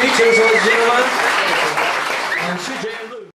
Greetings, ladies and gentlemen.